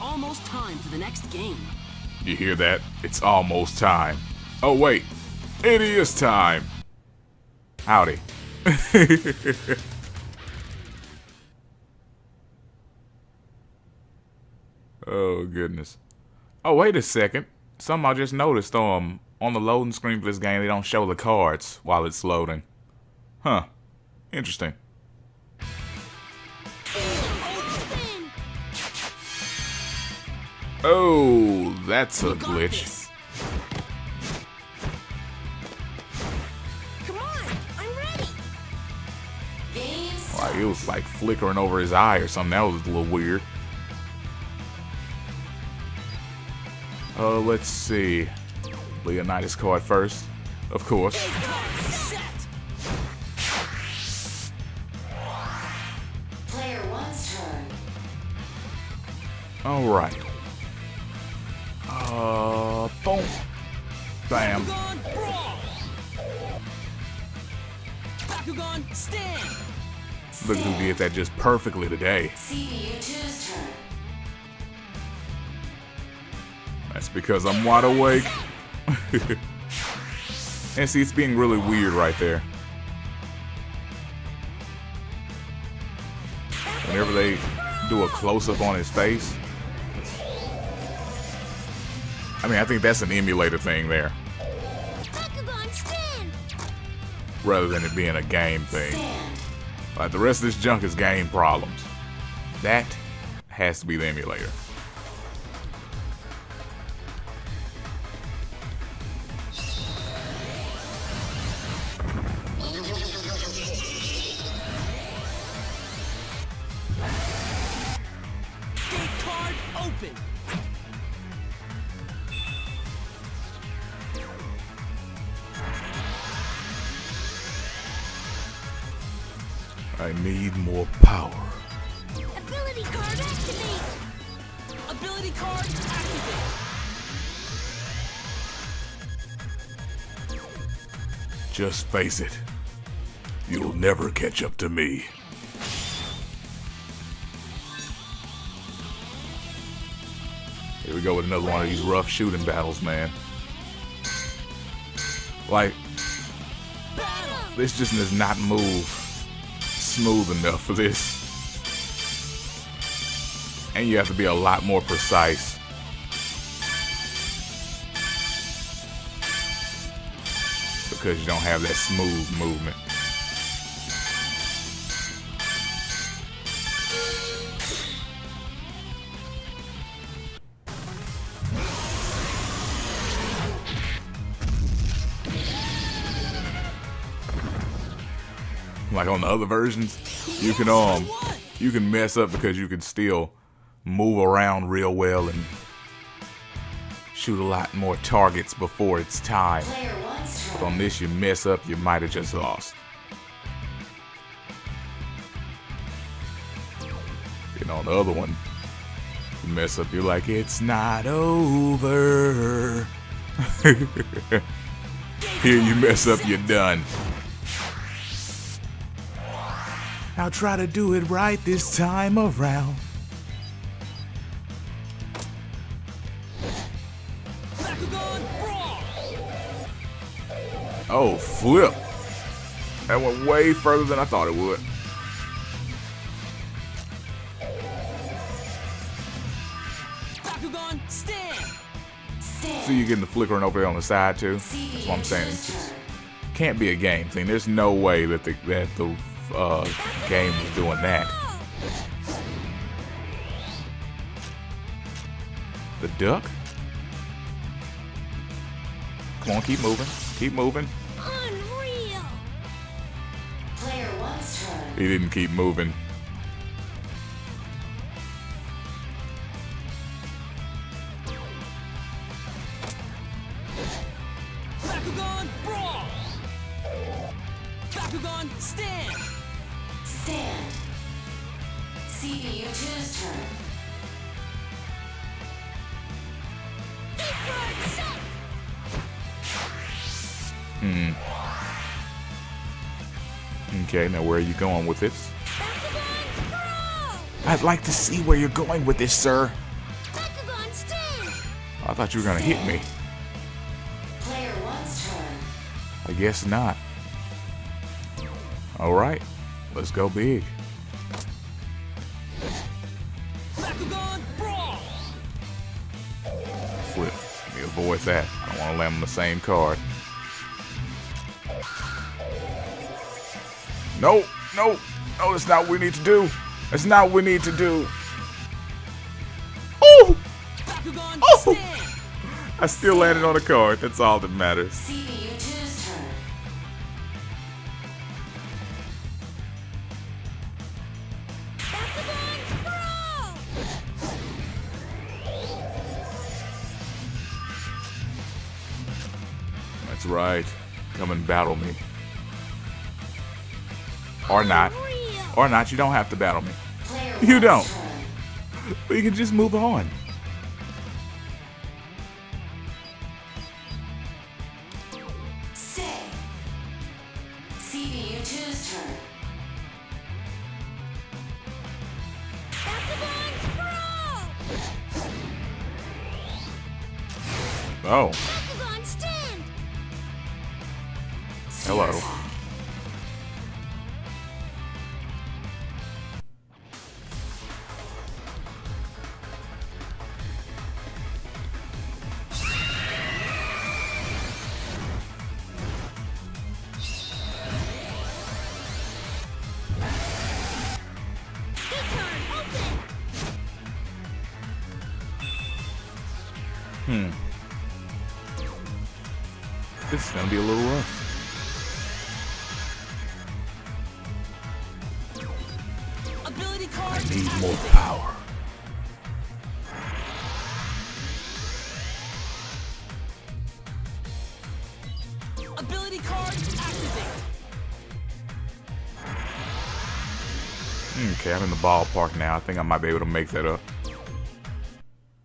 almost time for the next game. You hear that? It's almost time. Oh, wait. It is time. Howdy. oh, goodness. Oh, wait a second. Something I just noticed um, on the loading screen for this game, they don't show the cards while it's loading. Huh. Interesting. Oh, that's a glitch. Come on, I'm ready. Like it was like flickering over his eye or something. That was a little weird. Uh, let's see. Leonidas card first, of course. Player one's turn. All right. Uh, boom, bam. Look who did that just perfectly today. That's because I'm wide awake. and see, it's being really weird right there. Whenever they do a close-up on his face. I mean, I think that's an emulator thing there, rather than it being a game thing. Like, the rest of this junk is game problems. That has to be the emulator. Card open. I need more power. Ability card activate. Ability card activate. Just face it. You'll never catch up to me. Here we go with another one of these rough shooting battles, man. Like, this just does not move smooth enough for this. And you have to be a lot more precise. Because you don't have that smooth movement. On the other versions, you can um you can mess up because you can still move around real well and shoot a lot more targets before it's time. But on this, you mess up, you might have just lost. Know, on the other one, you mess up, you're like, it's not over. Here, you mess up, you're done. I'll try to do it right this time around. Oh, flip. That went way further than I thought it would. Bakugan, stand. See you getting the flickering over there on the side too. That's what I'm saying. It's just, can't be a game thing. There's no way that the that the uh, game was doing that. The duck? Come on, keep moving. Keep moving. Unreal. Player one's turn. He didn't keep moving. Bakugan, brawl. Bakugan, stand. Stand. CPU2's turn. Hmm. Okay, now where are you going with this? I'd like to see where you're going with this, sir. I thought you were gonna hit me. Player one's turn. I guess not. Alright, let's go big. Bakugan Brawl! Flip. Let me avoid that. I don't want to land on the same card. No, no, no, that's not what we need to do. That's not what we need to do. Oh! Oh! I still landed on a card. That's all that matters. Right. Come and battle me. Or not. Or not. You don't have to battle me. You don't. We can just move on. CPU2's turn. Oh, Is gonna be a little rough. Ability card I need more power. Ability card activate. Okay, I'm in the ballpark now. I think I might be able to make that up.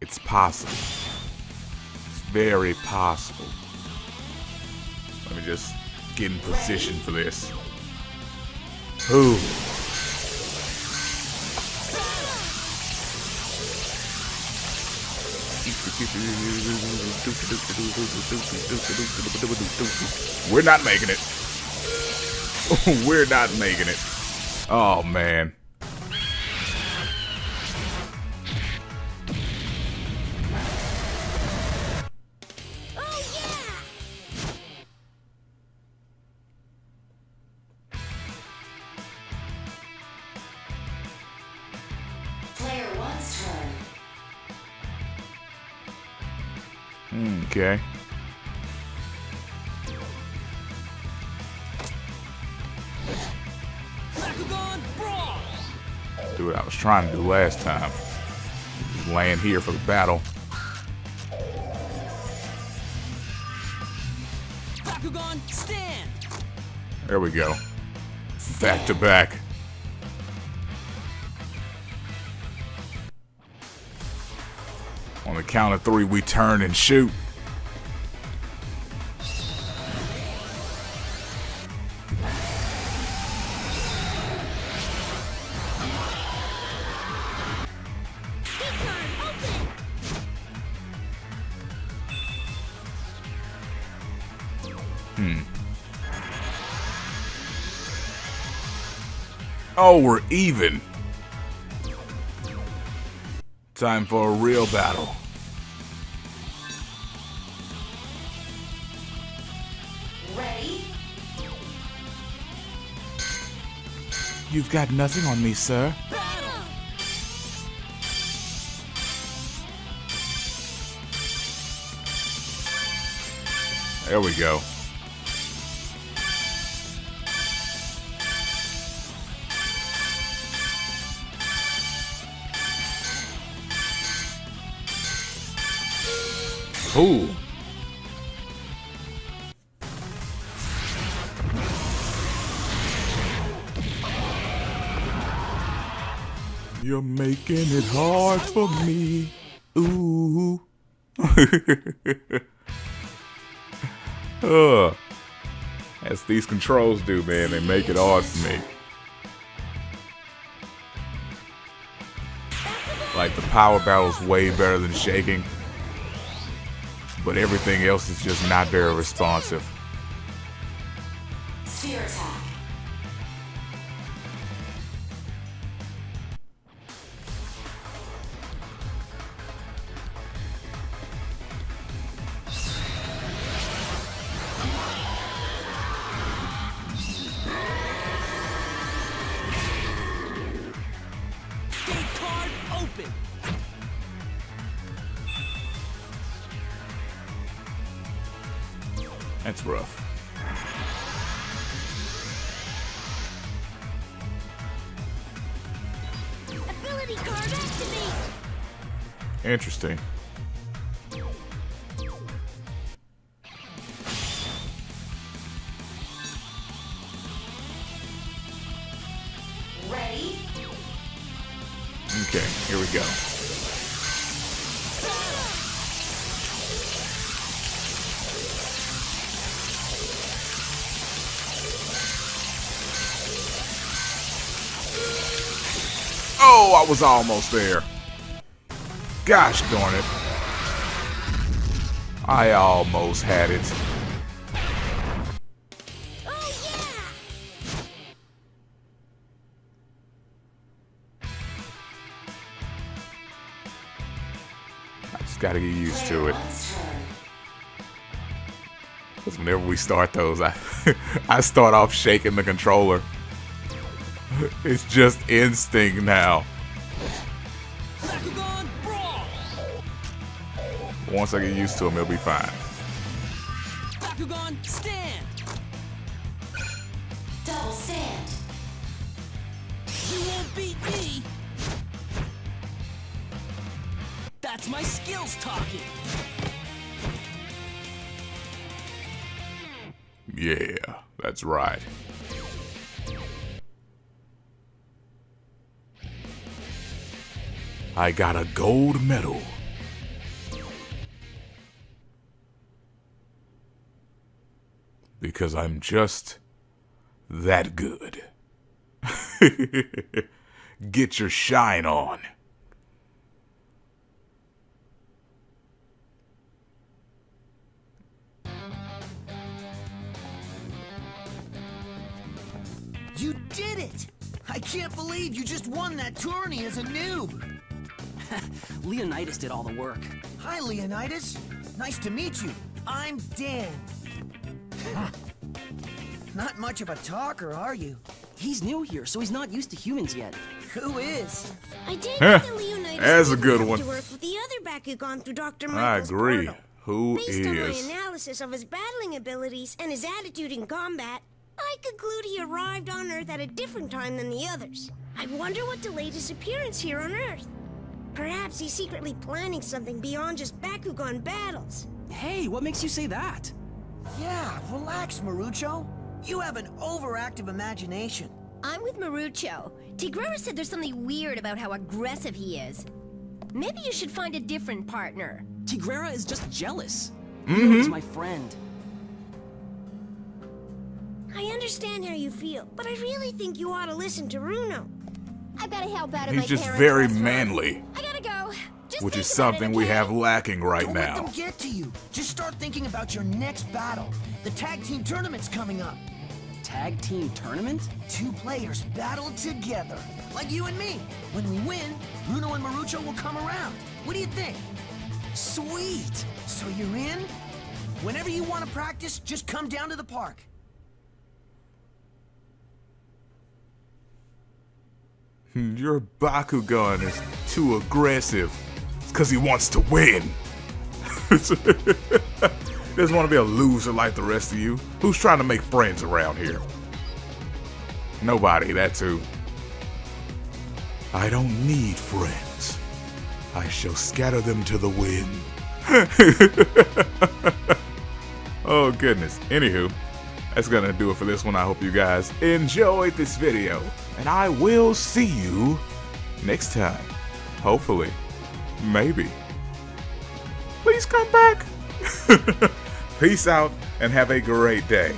It's possible. It's very possible. Just get in position for this. Ooh. We're not making it. We're not making it. Oh man. Okay. Do what I was trying to do last time. Just land here for the battle. Stand! There we go. Back to back. On the count of three, we turn and shoot. Big! Oh, we're even. Time for a real battle. You've got nothing on me, sir. There we go. Ooh. Making it hard for me. Ooh. Ugh. As these controls do, man, they make it hard for me. Like the power battle's way better than shaking. but everything else is just not very responsive. Sphere attack. That's rough. Ability card activate. Interesting. Oh, I was almost there. Gosh darn it. I almost had it. I just gotta get used to it. one's turn. 'Cause whenever we start those, I I start off shaking the controller. It's just instinct now. Once I get used to him, it'll be fine. Bakugan stand. Double stand. You won't beat me. That's my skills talking. Yeah, that's right. I got a gold medal. Because I'm just that good. Get your shine on. You did it! I can't believe you just won that tourney as a noob! Leonidas did all the work. Hi, Leonidas. Nice to meet you. I'm Dan. Not much of a talker, are you? He's new here, so he's not used to humans yet. Who is? I did Huh, get the Leonidas that's a good one. To Earth with the other Bakugan through Dr. I agree. portal. Who Based on my analysis of his battling abilities and his attitude in combat, I conclude he arrived on Earth at a different time than the others. I wonder what delayed his appearance here on Earth. Perhaps he's secretly planning something beyond just Bakugan battles. Hey, what makes you say that? Yeah, relax, Marucho. You have an overactive imagination. I'm with Marucho. Tigrerra said there's something weird about how aggressive he is. Maybe you should find a different partner. Tigrerra is just jealous. He's mm-hmm. my friend. I understand how you feel, but I really think you ought to listen to Runo. I've got to help out He's my just very restaurant. manly, I gotta go. Just which is about it, something we have lacking right Don't let now. them get to you. Just start thinking about your next battle. The tag team tournament's coming up. Tag team tournament? Two players battle together, like you and me. When we win, Runo and Marucho will come around. What do you think? Sweet! So you're in? Whenever you want to practice, just come down to the park. Hmm, your Bakugan is too aggressive. It's because he wants to win. Doesn't want to be a loser like the rest of you. Who's trying to make friends around here? Nobody, that's who. I don't need friends. I shall scatter them to the wind. oh, goodness. Anywho, that's gonna do it for this one. I hope you guys enjoyed this video. And I will see you next time. Hopefully. Maybe. Please come back. Peace out and have a great day.